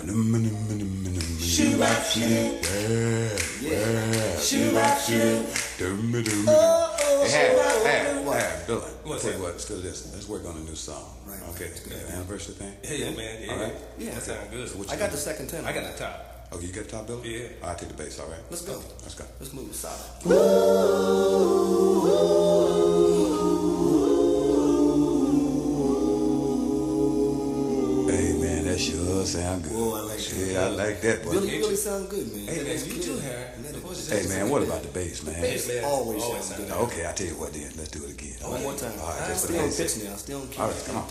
Shoot rock shoot. Yeah, yeah. Shoot rock shoot. Dum, dum, dum. Hey, hey, hey, What? hey, Bill, What's that? what, let's do this. Let's work on a new song. Right. Okay, the anniversary thing? Yeah, man. Yeah, All right. Yeah. That sound good. So what I you got got? the second tenor. I got the top. Oh, you got the top, Bill? Yeah. All right, take the bass, all right? Let's go. Let's go. Let's move solid. Hey, sound good. Whoa, I like that. Yeah, I like that, boy. Really, really sound good, man. Hey, man, That's you good. too, Harry. And that- The voice is Hey, man, what about the bass, man? Bass always Always sounds good. sound Okay, I'll tell you what then. Let's do it again. One more time. All right, I'm just ah, still the on bass. pitch now. Still on key. All right, come on.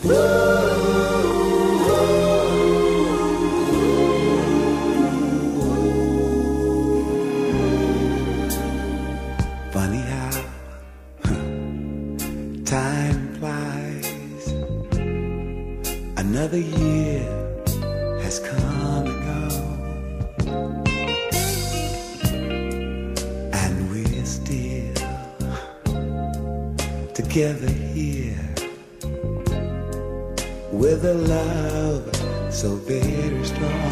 Funny how time flies. Another year has come and gone, and we're still together here with a love so very strong.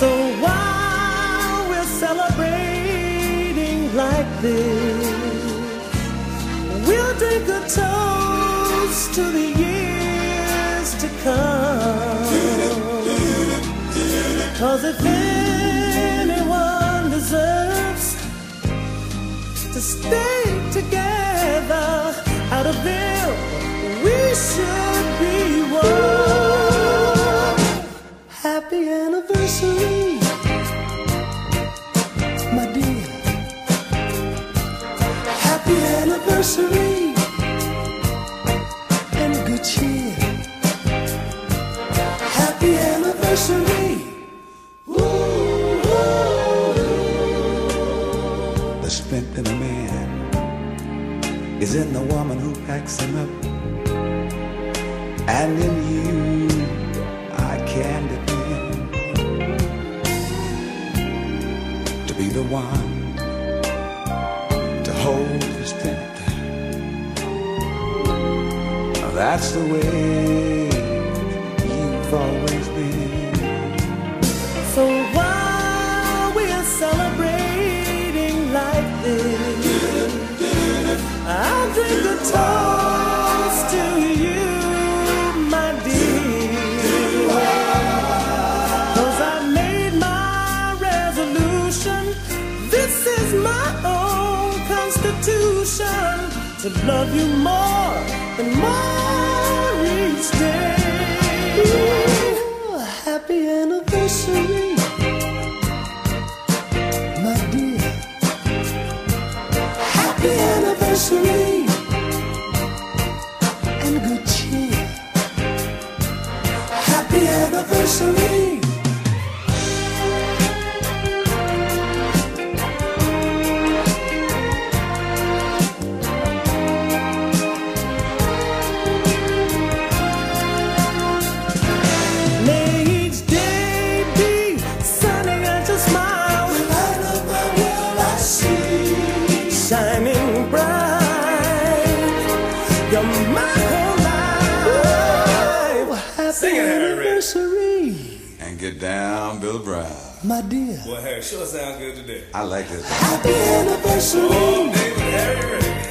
So while we're celebrating like this, we'll drink a toast to the years to come. Cause if anyone deserves to stay together out of them, we should be one. Happy anniversary, my dear. Happy anniversary and good cheer. Happy anniversary. Is in the woman who packs him up. And in you, I can depend to be the one to hold his strength. That's the way you've always been. So while we're celebrating like this, to love you more and more each day. Happy anniversary, good cheer. Happy anniversary. May get down, Bill Brown. my dear. Well, Harry sure sound good today. I like this. Happy anniversary. Oh, David, Harry, ready.